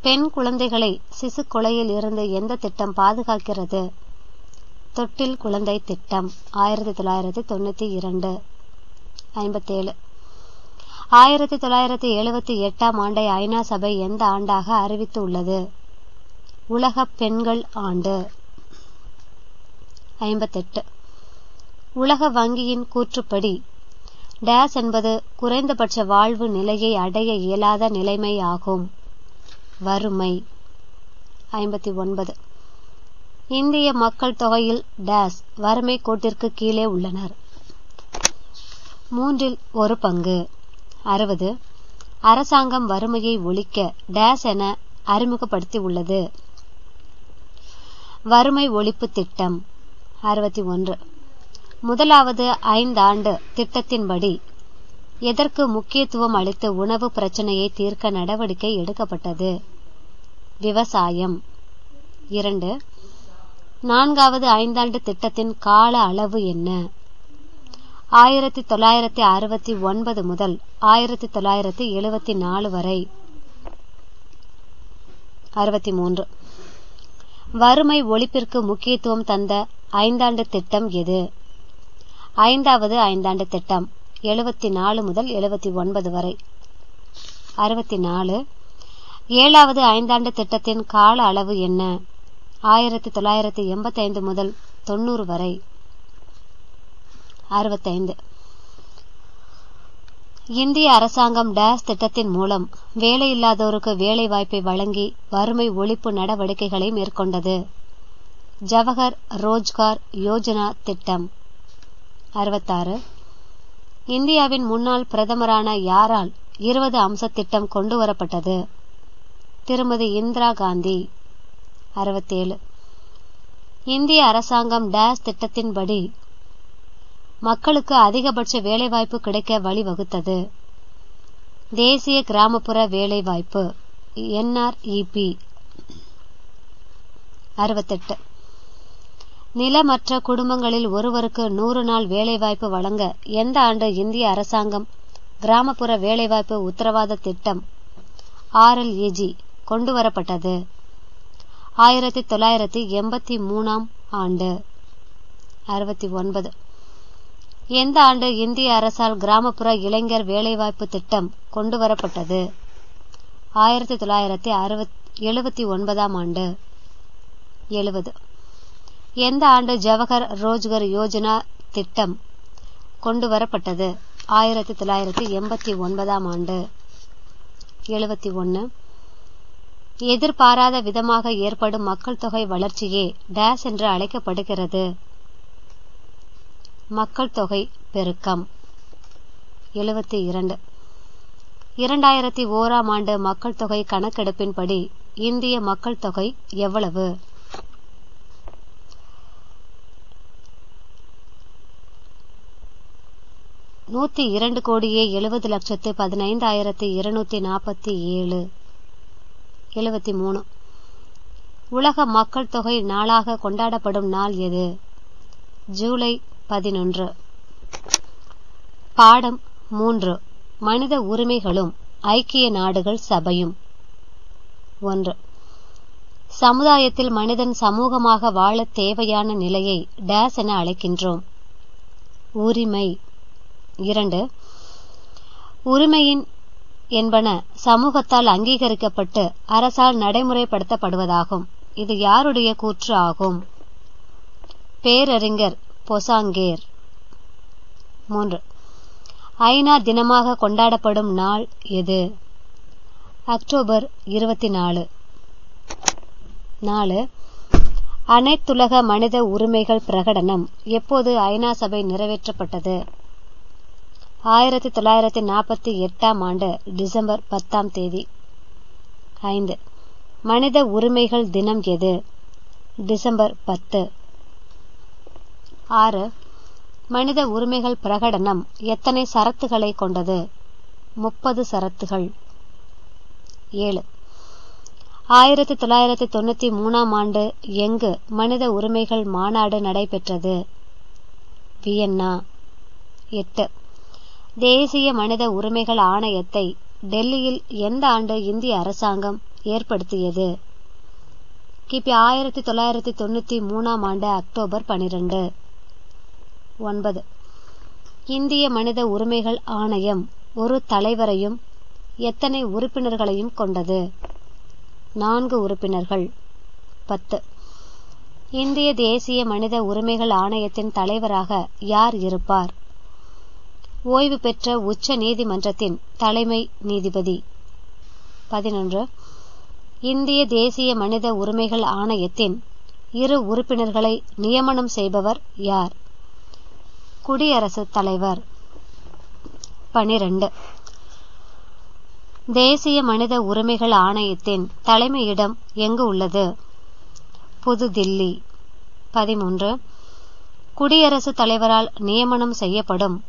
பெண் குழந்தைகளை சிசு கொலையில் இருந்து எந்த திட்டம் பாதுகாக்கிறது? தொட்டில் குழந்தை திட்டம் ஆயிரத்தி தொள்ளாயிரத்தி தொண்ணூத்தி இரண்டு. ஐம்பத்தேழு. ஆயிரத்தி தொள்ளாயிரத்தி எழுபத்தி எட்டாம் ஆண்டை ஐநா சபை எந்த ஆண்டாக அறிவித்து உள்ளது உலக பெண்கள் ஆண்டு. ஐம்பத்தெட்டு. உலக வங்கியின் கூற்றுப்படி டேஸ் என்பது குறைந்தபட்ச வாழ்வு நிலையை அடைய இயலாத நிலைமை ஆகும் வறுமை. ஐம்பத்தி ஒன்பது இந்திய மக்கள் தொகையில் டேஸ் வறுமை கோட்டிற்கு கீழே உள்ளனர். மூன்றில் ஒரு பங்கு. அறுபது. அரசாங்கம் வறுமையை ஒழிக்க டேஸ் என அறிமுகப்படுத்தி உள்ளது. வறுமை ஒழிப்பு திட்டம். அறுபத்தி ஒன்று. முதலாவது ஐந்தாண்டு திட்டத்தின்படி எதற்கு முக்கியத்துவம் அளித்து உணவு பிரச்சனையை தீர்க்க நடவடிக்கை எடுக்கப்பட்டது? விவசாயம். இரண்டு நான்காவது ஐந்தாண்டு திட்டத்தின் கால அளவு என்ன? ஆயிரத்தி தொள்ளாயிரத்தி அறுபத்தி ஒன்பது முதல் ஆயிரத்தி தொள்ளாயிரத்தி எழுபத்தி நாலு வரை. அறுபத்தி மூன்று வறுமை ஒழிப்பிற்கு முக்கியத்துவம் தந்த ஐந்தாண்டு திட்டம் எது? ஐந்தாவது ஐந்தாண்டு திட்டம் எழுபத்தி நாலு முதல் எழுபத்தி ஒன்பது வரை. அறுபத்தி நாலு ஏழாவது ஐந்தாண்டு திட்டத்தின் கால அளவு என்ன? ஆயிரத்தி தொள்ளாயிரத்தி எண்பத்தி ஐந்து முதல் தொண்ணூறு வரை. அறுபத்தைந்து இந்திய அரசாங்கம் டேஸ் திட்டத்தின் மூலம் வேலையில்லாதோருக்கு வேலை வாய்ப்பை வழங்கி வறுமை ஒழிப்பு நடவடிக்கைகளை மேற்கொண்டது. ஜவஹர் ரோஜ்கார் யோஜனா திட்டம். அறுபத்தாறு. இந்தியாவின் முன்னாள் பிரதமரான யாரால் இருபது அம்ச திட்டம் கொண்டு வரப்பட்டது? திருமதி இந்திரா காந்தி. அறுபத்தேழு. இந்திய அரசாங்கம் டேஸ் திட்டத்தின்படி மக்களுக்கு அதிகபட்ச வேலைவாய்ப்பு கிடைக்க வழிவகுத்தது. தேசிய கிராமப்புற வேலைவாய்ப்பு என்ஆர்இபி. அறுபத்தெட்டு. நிலமற்ற குடும்பங்களில் ஒருவருக்கு நூறு நாள் வேலைவாய்ப்பு வழங்க எந்த ஆண்டு இந்திய அரசாங்கம் கிராமப்புற வேலைவாய்ப்பு உத்தரவாத திட்டம் ஆர்எல்ஏஜி கொண்டு வரப்பட்டது ஆயிரத்தி தொள்ளாயிரத்தி எண்பத்தி மூணாம் ஆண்டு. அறுபத்தி ஒன்பது எந்த ஆண்டு இந்திய அரசால் கிராமப்புற இளைஞர் வேலைவாய்ப்பு திட்டம் கொண்டு வரப்பட்டது ஆயிரத்தி தொள்ளாயிரத்தி அறுபத் எழுபத்தி ஒன்பதாம் ஆண்டு. எழுபது. எந்த ஆண்டு ஜவஹர் ரோஜ்கர் யோஜனா திட்டம் கொண்டு வரப்பட்டது ஆயிரத்தி தொள்ளாயிரத்தி எண்பத்தி ஒன்பதாம் ஆண்டு. எழுபத்தி ஒன்று எதிர்பாராத விதமாக ஏற்படும் மக்கள் தொகை வளர்ச்சியே டேஸ் என்று அழைக்கப்படுகிறது. மக்கள் தொகை பெருக்கம். எழுபத்தி இரண்டு. இரண்டாயிரத்தி ஓராம் ஆண்டு மக்கள் தொகை கணக்கெடுப்பின்படி இந்திய மக்கள் தொகை எவ்வளவு? நூத்தி இரண்டு கோடியே எழுபது லட்சத்து பதினைந்தாயிரத்தி இருநூத்தி நாற்பத்தி ஏழு. எழுபத்தி மூணு. உலக மக்கள் தொகை நாளாக கொண்டாடப்படும் நாள் எது? ஜூலை பதினொன்று. பாடம் மூன்று. மனித உரிமைகளும் ஐக்கிய நாடுகள் சபையும். ஒன்று. சமுதாயத்தில் மனிதன் சமூகமாக வாழ தேவையான நிலையை டேஸ் என அழைக்கின்றோம். உரிமை. இரண்டு. உரிமையின் என்பன சமூகத்தால் அங்கீகரிக்கப்பட்டு அரசால் நடைமுறைப்படுத்தப்படுவதாகும். இது யாருடைய கூற்று ஆகும்? பேரறிஞர் பொசாங்கேர். மூன்று. ஐநா தினமாக கொண்டாடப்படும் நாள் எது? அக்டோபர் இருபத்தி நாலு நாலு. அனைத்துலக மனித உரிமைகள் பிரகடனம். எப்போது ஐநா சபை நிறைவேற்றப்பட்டது? ஆயிரத்தி தொள்ளாயிரத்தி நாற்பத்தி எட்டாம் ஆண்டு டிசம்பர் பத்தாம் தேதி. ஐந்து. மனித உரிமைகள் தினம் எது? டிசம்பர் பத்து. ஆறு. மனித உரிமைகள் பிரகடனம் எத்தனை சரத்துகளை கொண்டது? முப்பது சரத்துகள். ஏழு. ஆயிரத்தி தொள்ளாயிரத்தி தொண்ணூத்தி மூணாம் ஆண்டு எங்கு மனித உரிமைகள் மாநாடு நடைபெற்றது? வியன்னா. எட்டு. தேசிய மனித உரிமைகள் ஆணையத்தை டெல்லியில் எந்த ஆண்டு இந்திய அரசாங்கம் ஏற்படுத்தியது? கிபி ஆயிரத்தி தொள்ளாயிரத்தி தொண்ணூத்தி மூணாம் ஆண்டு அக்டோபர் பனிரெண்டு. ஒன்பது. இந்திய மனித உரிமைகள் ஆணையம் ஒரு தலைவரையும் எத்தனை உறுப்பினர்களையும் கொண்டது? நான்கு உறுப்பினர்கள். பத்து. இந்திய தேசிய மனித உரிமைகள் ஆணையத்தின் தலைவராக யார் இருப்பார்? ஓய்வு பெற்ற உச்ச நீதிமன்றத்தின் தலைமை நீதிபதி. பதினொன்று. இந்திய தேசிய மனித உரிமைகள் ஆணையத்தின் இரு உறுப்பினர்களை நியமனம் செய்பவர் யார்? குடியரசுத் தலைவர். பனிரெண்டு. தேசிய மனித உரிமைகள் ஆணையத்தின் தலைமையிடம் எங்கு உள்ளது? புதுதில்லி. பதிமூன்று. குடியரசுத் தலைவரால் நியமனம் செய்யப்படும்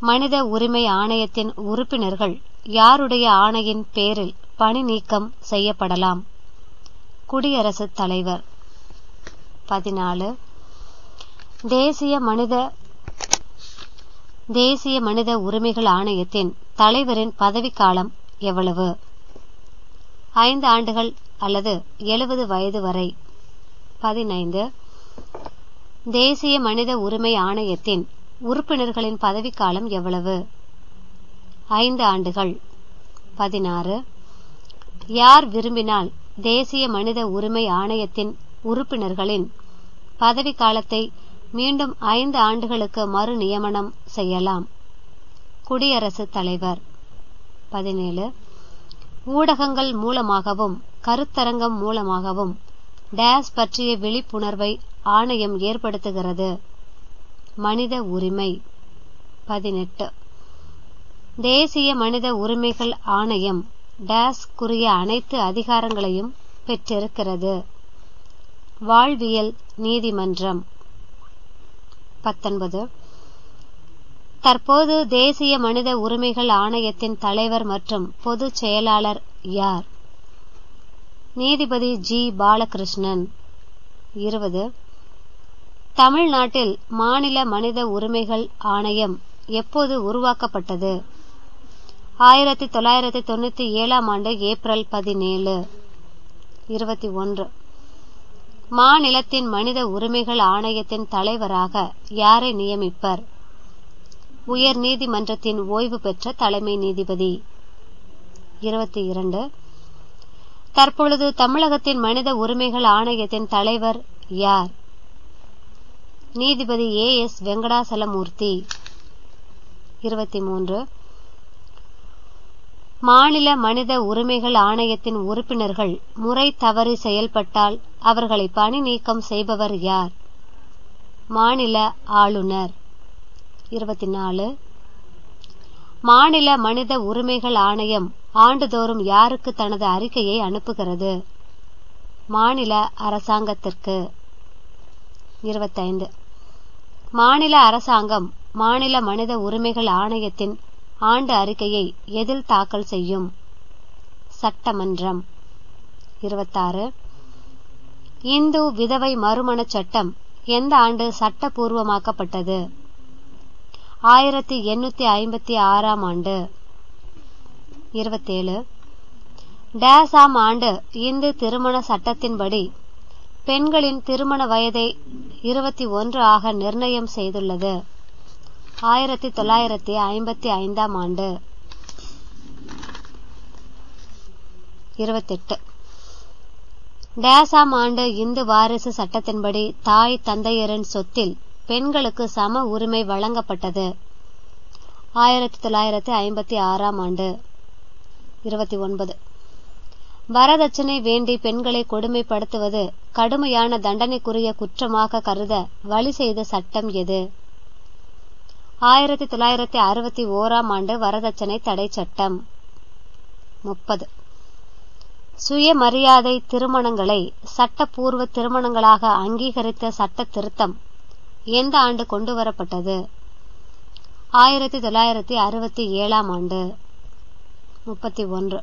மனித உரிமை ஆணையத்தின் உறுப்பினர்கள் யாருடைய ஆணையின் பேரில் பணி நீக்கம் செய்யப்படலாம்? குடியரசுத் தலைவர். பதினாலு. தேசிய மனித தேசிய மனித உரிமைகள் ஆணையத்தின் தலைவரின் பதவிக்காலம் எவ்வளவு? ஐந்து ஆண்டுகள் அல்லது எழுபது வயது வரை. பதினைந்து. தேசிய மனித உரிமை ஆணையத்தின் உறுப்பினர்களின் பதவிக்காலம் எவ்வளவு? ஐந்து ஆண்டுகள். பதினாறு. யார் விரும்பினால் தேசிய மனித உரிமை ஆணையத்தின் உறுப்பினர்களின் பதவிக்காலத்தை மீண்டும் ஐந்து ஆண்டுகளுக்கு மறு நியமனம் செய்யலாம். குடியரசுத் தலைவர். பதினேழு. ஊடகங்கள் மூலமாகவும் கருத்தரங்கம் மூலமாகவும் டேஸ் பற்றிய விழிப்புணர்வை ஆணையம் ஏற்படுத்துகிறது. மனித உரிமை. பதினெட்டு. தேசிய மனித உரிமைகள் ஆணையம் டேஸ் குறிய அனைத்து அதிகாரங்களையும் பெற்றிருக்கிறது. வாழ்வியல் நீதிமன்றம். பத்தொன்பது. தற்போது தேசிய மனித உரிமைகள் ஆணையத்தின் தலைவர் மற்றும் பொதுச் செயலாளர் யார்? நீதிபதி ஜி. பாலகிருஷ்ணன். இருபது. தமிழ்நாட்டில் மாநில மனித உரிமைகள் ஆணையம் எப்போது உருவாக்கப்பட்டது? ஆயிரத்தி தொள்ளாயிரத்தி தொண்ணூத்தி ஏழாம் ஆண்டு ஏப்ரல் பதினேழு இருபத்தி ஒன்று. மாநிலத்தின் மனித உரிமைகள் ஆணையத்தின் தலைவராக யாரை நியமிப்பர்? உயர் நீதிமன்றத்தின் ஓய்வு பெற்ற தலைமை நீதிபதி. இருபத்தி இரண்டு. தற்பொழுது தமிழகத்தின் மனித உரிமைகள் ஆணையத்தின் தலைவர் யார்? நீதிபதி ஏ எஸ் வெங்கடாசலமூர்த்தி. இருபத்தி மூன்று மாநில மனித உரிமைகள் ஆணையத்தின் உறுப்பினர்கள் முறை தவறி செயல்பட்டால் அவர்களை பணி நீக்கம் செய்பவர் யார்? மாநில ஆளுநர். இருபத்தி நாலு மாநில மனித உரிமைகள் ஆணையம் ஆண்டுதோறும் யாருக்கு தனது அறிக்கையை அனுப்புகிறது? மாநில அரசாங்கத்திற்கு. இருபத்தைந்து. மாநில அரசாங்கம் மாநில மனித உரிமைகள் ஆணையத்தின் ஆண்டு அறிக்கையை எதில் தாக்கல் செய்யும்? சட்டமன்றம். இருபத்தாறு. இந்து விதவை மறுமண சட்டம் எந்த ஆண்டு சட்டபூர்வமாக்கப்பட்டது? ஆயிரத்தி எண்ணூத்தி ஐம்பத்தி ஆறாம் ஆண்டு. இருபத்தேழு. டேசாம் ஆண்டு இந்து திருமண சட்டத்தின்படி பெண்களின் திருமண வயதை இருபத்தி ஒன்று ஆக நிர்ணயம் செய்துள்ளது. ஆயிரத்தி தொள்ளாயிரத்தி ஐம்பத்தி ஐந்தாம் ஆண்டு இருபத்தெட்டு. டேசாம் ஆண்டு இந்து வாரிசு சட்டத்தின்படி தாய் தந்தையரின் சொத்தில் பெண்களுக்கு சம உரிமை வழங்கப்பட்டது. ஆயிரத்தி தொள்ளாயிரத்தி ஐம்பத்தி ஆறாம் ஆண்டு இருபத்தி ஒன்பது. வரதட்சணை வேண்டி பெண்களை கொடுமைப்படுத்துவது கடுமையான தண்டனைக்குரிய குற்றமாக கருத வழி செய்த சட்டம் எது? ஆயிரத்தி தொள்ளாயிரத்தி அறுபத்தி ஓராம் ஆண்டு வரதட்சணை தடை சட்டம். முப்பது. சுயமரியாதை திருமணங்களை சட்டப்பூர்வ திருமணங்களாக அங்கீகரித்த சட்ட திருத்தம் எந்த ஆண்டு கொண்டு வரப்பட்டது? ஆயிரத்தி தொள்ளாயிரத்தி அறுபத்தி ஏழாம் ஆண்டு. முப்பத்தி ஒன்று.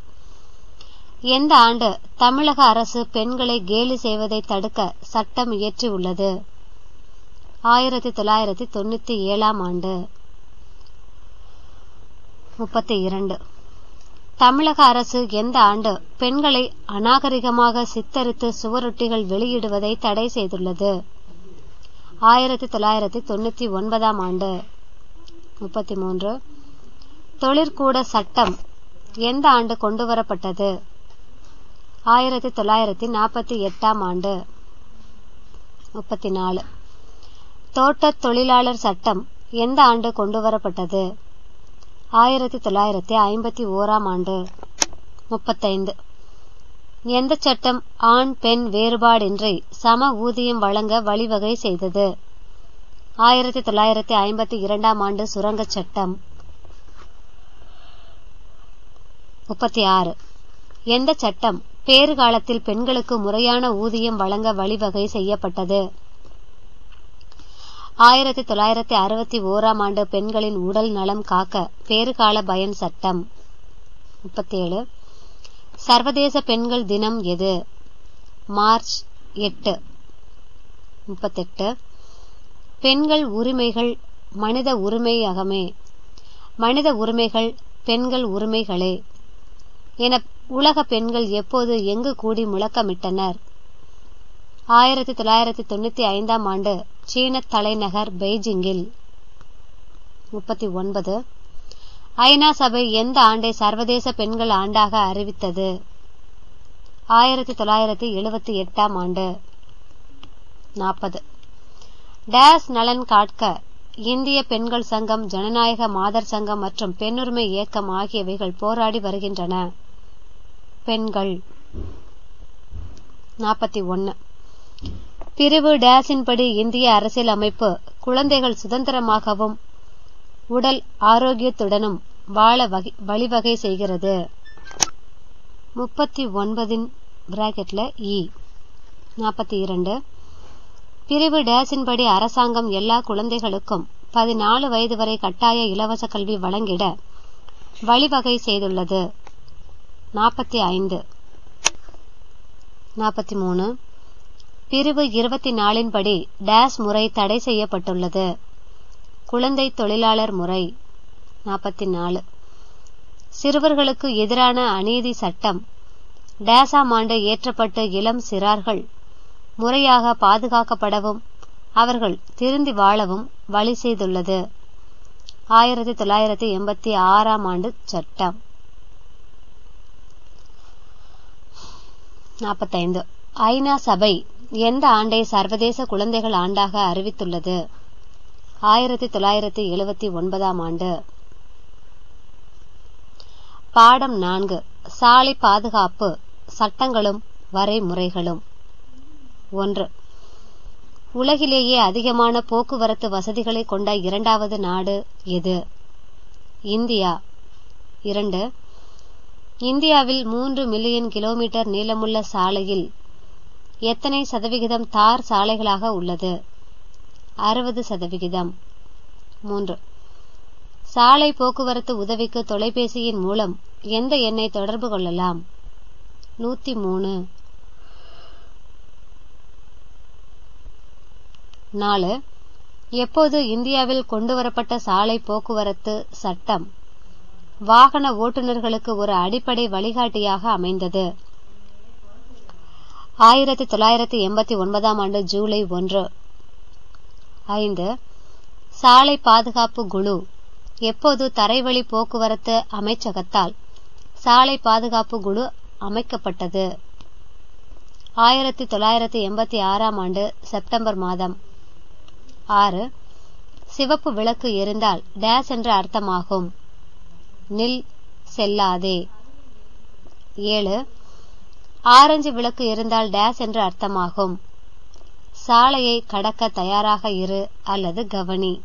எந்த ஆண்டு தமிழக அரசு பெண்களை கேலி செய்வதை தடுக்க சட்டம் இயற்றியுள்ளது? ஆயிரத்தி தொள்ளாயிரத்தி தொண்ணூத்தி ஏழாம் ஆண்டு. முப்பத்தி இரண்டு. தமிழக அரசு எந்த ஆண்டு பெண்களை அநாகரிகமாக சித்தரித்து சுவரொட்டிகள் வெளியிடுவதை தடை செய்துள்ளது? ஆயிரத்தி தொள்ளாயிரத்தி தொண்ணூத்தி ஒன்பதாம் ஆண்டு. முப்பத்தி மூன்று. தொழிற்கூட சட்டம் எந்த ஆண்டு கொண்டுவரப்பட்டது? ஆயிரத்தி தொள்ளாயிரத்தி நாற்பத்தி எட்டாம் ஆண்டு. முப்பத்தி நாலு. தோட்ட தொழிலாளர் சட்டம் எந்த ஆண்டு கொண்டு வரப்பட்டது? ஆயிரத்தி தொள்ளாயிரத்தி ஐம்பத்தி ஓராம் ஆண்டு. முப்பத்தைந்து. எந்த சட்டம் ஆண் பெண் வேறுபாடின்றி சம ஊதியம் வழங்க வழிவகை செய்தது? ஆயிரத்தி தொள்ளாயிரத்தி ஐம்பத்தி இரண்டாம் ஆண்டு சுரங்க சட்டம். முப்பத்தி ஆறு. எந்த சட்டம் பேறுகாலத்தில் பெண்களுக்கு முறையான ஊதியம் வழங்க வழிவகை செய்யப்பட்டது. ஆயிரத்தி தொள்ளாயிரத்தி அறுபத்தி ஓராம் ஆண்டு பெண்களின் உடல் நலம் காக்க பேறுகால பயன் சட்டம் முப்பத்தி ஏழு சர்வதேச பெண்கள் தினம் எது? மார்ச் எட்டு முப்பத்தெட்டு. பெண்கள் உரிமைகள் மனித உரிமையகமே. மனித உரிமைகள் பெண்கள் உரிமைகளே. என உலக பெண்கள் எப்போது எங்கு கூடி முழக்கமிட்டனர்? ஆயிரத்தி தொள்ளாயிரத்தி தொண்ணூத்தி ஐந்தாம் ஆண்டு சீன தலைநகர் பெய்ஜிங்கில். முப்பத்தி ஒன்பது. ஐநா சபை எந்த ஆண்டை சர்வதேச பெண்கள் ஆண்டாக அறிவித்தது? ஆயிரத்தி தொள்ளாயிரத்தி எழுபத்தி எட்டாம் ஆண்டு. நாற்பது. டேஸ் நலன் காட்க இந்திய பெண்கள் சங்கம் ஜனநாயக மாதர் சங்கம் மற்றும் பெண்ணுரிமை இயக்கம் ஆகியவைகள் போராடி வருகின்றன. பெண்கள். நாற்பத்தி ஒன்னு. பிரிவு டேஸின்படி இந்திய அரசியல் அமைப்பு குழந்தைகள் சுதந்திரமாகவும் உடல் ஆரோக்கியத்துடனும் வாழ வழிவகை செய்கிறது. முப்பத்தி ஒன்பதின் பிராக்கெட்ல இ e. நாற்பத்தி இரண்டு. பிரிவு டேஸின்படி அரசாங்கம் எல்லா குழந்தைகளுக்கும் பதினாலு வயது வரை கட்டாய இலவச கல்வி வழங்கிட வழிவகை செய்துள்ளது. நாற்பத்தி ஐந்து. நாற்பத்தி மூணு. பிரிவு இருபத்தி நாலின்படி டேஸ் முறை தடை செய்யப்பட்டுள்ளது. குழந்தை தொழிலாளர் முறை நாற்பத்தி நாலு. சிறுவர்களுக்கு எதிரான அநீதி சட்டம் டேசாம் ஆண்டு ஏற்றப்பட்டு இளம் சிறார்கள் முறையாக பாதுகாக்கப்படவும் அவர்கள் திருந்தி வாழவும் வழி செய்துள்ளது. ஆயிரத்தி தொள்ளாயிரத்தி எண்பத்தி ஆறாம் ஆண்டு சட்டம். நாற்பத்தைந்து ஐநா சபை எந்த ஆண்டை சர்வதேச குழந்தைகள் ஆண்டாக அறிவித்துள்ளது? ஆயிரத்தி தொள்ளாயிரத்தி எழுபத்தி ஒன்பதாம் ஆண்டு. பாடம் நான்கு. சாலை பாதுகாப்பு சட்டங்களும் வரைமுறைகளும். ஒன்று. உலகிலேயே அதிகமான போக்குவரத்து வசதிகளை கொண்ட இரண்டாவது நாடு எது? இந்தியா. இரண்டு. இந்தியாவில் மூன்று மில்லியன் கிலோமீட்டர் நீளமுள்ள சாலையில் எத்தனை சதவிகிதம் தார் சாலைகளாக உள்ளது? அறுபது சதவிகிதம். மூன்று. சாலை போக்குவரத்து உதவிக்கு தொலைபேசியின் மூலம் எந்த எண்ணை தொடர்பு கொள்ளலாம்? நூத்தி மூணு. நாலு. எப்போது இந்தியாவில் கொண்டுவரப்பட்ட சாலை போக்குவரத்து சட்டம்? வாகன ஓட்டுநர்களுக்கு ஒரு அடிப்படை வழிகாட்டியாக அமைந்தது. ஆயிரத்தி தொள்ளாயிரத்தி எண்பத்தி ஒன்பதாம் ஆண்டு ஜூலை ஒன்று. ஐந்து. சாலை பாதுகாப்பு குழு. எப்போது தரைவழி போக்குவரத்து அமைச்சகத்தால் சாலை பாதுகாப்பு குழு அமைக்கப்பட்டது. ஆயிரத்தி தொள்ளாயிரத்தி எண்பத்தி ஆறாம் ஆண்டு செப்டம்பர் மாதம். ஆறு. சிவப்பு விளக்கு எரிந்தால் டேஸ் என்ற அர்த்தமாகும். நில் செல்லாதே. ஏழு ஆரஞ்சு விளக்கு இருந்தால் டேஸ் என்று அர்த்தமாகும். சாலையை கடக்க தயாராக இரு அல்லது கவனி.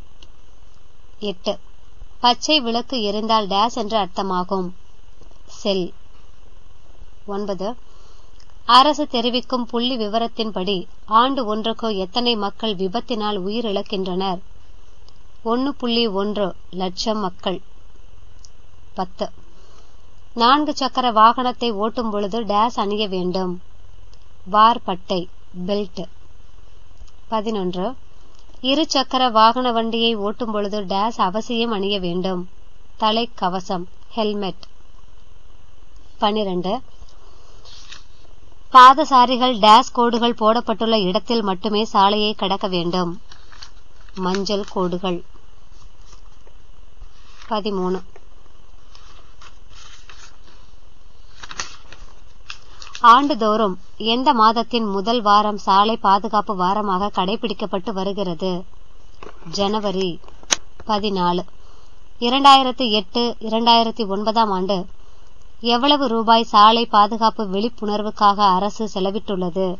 எட்டு பச்சை விளக்கு எரிந்தால் டேஸ் என்று அர்த்தமாகும். செல். ஒன்பது அரசு தெரிவிக்கும் புள்ளி விவரத்தின்படி ஆண்டு ஒன்றுக்கு எத்தனை மக்கள் விபத்தினால் உயிரிழக்கின்றனர்? ஒன்னு புள்ளி ஒன்று லட்சம் மக்கள். பத்து. நான்கு சக்கர வாகனத்தை ஓட்டும் பொழுது டேஸ் அணிய வேண்டும். வார் பட்டை பெல்ட். பதினொன்று. இரு சக்கர வாகன வண்டியை ஓட்டும் பொழுது டேஸ் அவசியம் அணிய வேண்டும். தலை கவசம் ஹெல்மெட். பனிரெண்டு. பாதசாரிகள் டேஸ் கோடுகள் போடப்பட்டுள்ள இடத்தில் மட்டுமே சாலையை கடக்க வேண்டும். மஞ்சள் கோடுகள். பதிமூணு. ஆண்டுதோறும் எந்த மாதத்தின் முதல் வாரம் சாலை பாதுகாப்பு வாரமாக கடைபிடிக்கப்பட்டு வருகிறது? ஜனவரி பதினாலு. இரண்டாயிரத்தி எட்டு இரண்டாயிரத்தி ஒன்பதாம் ஆண்டு எவ்வளவு ரூபாய் சாலை பாதுகாப்பு விழிப்புணர்வுக்காக அரசு செலவிட்டுள்ளது?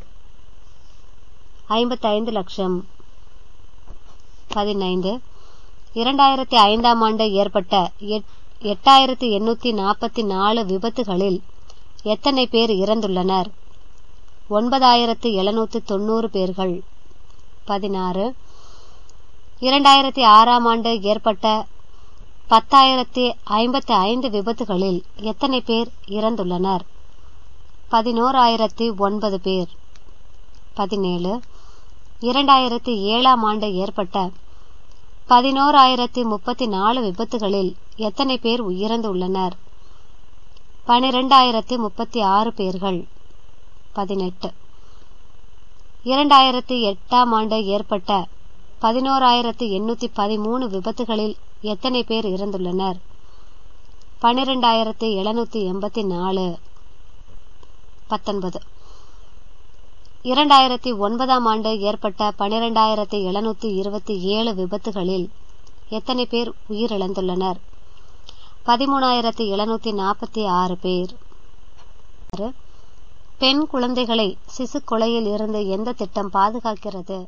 ஐம்பத்தைந்து லட்சம் பதினைந்து. இரண்டாயிரத்தி ஐந்தாம் ஆண்டு ஏற்பட்ட எட்டாயிரத்தி எண்ணூத்தி நாற்பத்தி நாலு விபத்துகளில் எத்தனை பேர் இறந்துள்ளனர்? ஒன்பதாயிரத்து எழுநூற்று தொண்ணூறு பேர்கள். பதினாறு. இரண்டாயிரத்தி ஆறாம் ஆண்டு ஏற்பட்ட பத்தாயிரத்தி ஐம்பத்தி ஐந்து விபத்துகளில் எத்தனை பேர் இறந்துள்ளனர்? பதினோராயிரத்தி ஒன்பது பேர். பதினேழு. இரண்டாயிரத்தி ஏழாம் ஆண்டு ஏற்பட்ட பதினோராயிரத்தி முப்பத்தி நாலு விபத்துகளில் எத்தனை பேர் உயிரிழந்துள்ளனர்? பனிரெண்டாயிரத்தி முப்பத்தி ஆறு பேர்கள். பதினெட்டு. இரண்டாயிரத்தி எட்டாம் ஆண்டு ஏற்பட்ட பதினோராயிரத்தி எண்ணூத்தி பதிமூணு விபத்துகளில் எத்தனை பேர் இறந்துள்ளனர்? பனிரெண்டாயிரத்தி எழுநூத்தி எண்பத்தி நாலு. பத்தொன்பது. இரண்டாயிரத்தி ஒன்பதாம் ஆண்டு ஏற்பட்ட பனிரெண்டாயிரத்தி எழுநூத்தி இருபத்தி ஏழு விபத்துகளில் எத்தனை பேர் உயிரிழந்துள்ளனர்? பதிமூணாயிரத்தி எழுநூத்தி நாற்பத்தி ஆறு பேர். பெண் குழந்தைகளை சிசு கொலையில் இருந்து எந்த திட்டம் பாதுகாக்கிறது?